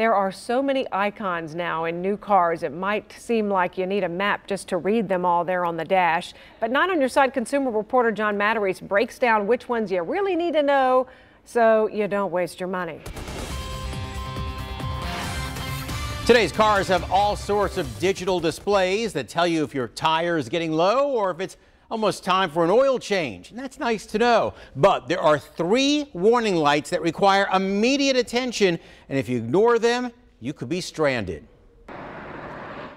There are so many icons now in new cars, it might seem like you need a map just to read them all there on the dash. But Nine on Your Side consumer reporter John Matarese breaks down which ones you really need to know so you don't waste your money. Today's cars have all sorts of digital displays that tell you if your tire is getting low or if it's almost time for an oil change. And that's nice to know. But there are three warning lights that require immediate attention. And if you ignore them, you could be stranded.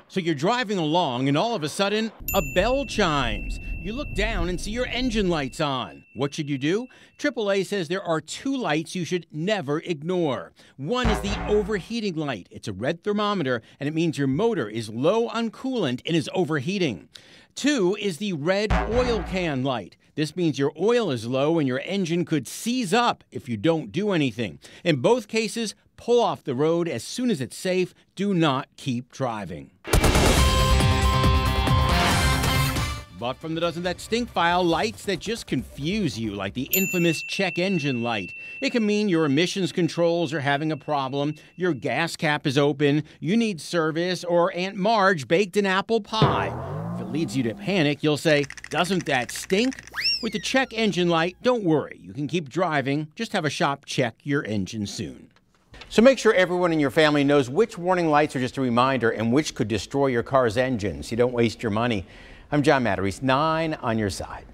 So you're driving along and all of a sudden a bell chimes. You look down and see your engine lights on. What should you do? AAA says there are two lights you should never ignore. One is the overheating light. It's a red thermometer and it means your motor is low on coolant and is overheating. Two is the red oil can light. This means your oil is low and your engine could seize up if you don't do anything. In both cases, pull off the road as soon as it's safe. Do not keep driving. But from the doesn't that stink file, lights that just confuse you, like the infamous check engine light. It can mean your emissions controls are having a problem, your gas cap is open, you need service, or Aunt Marge baked an apple pie. It leads you to panic, you'll say, Doesn't that stink? With the check engine light, don't worry. You can keep driving. Just have a shop check your engine soon. So make sure everyone in your family knows which warning lights are just a reminder and which could destroy your car's engine so you don't waste your money. I'm John Matarese, 9 on your side.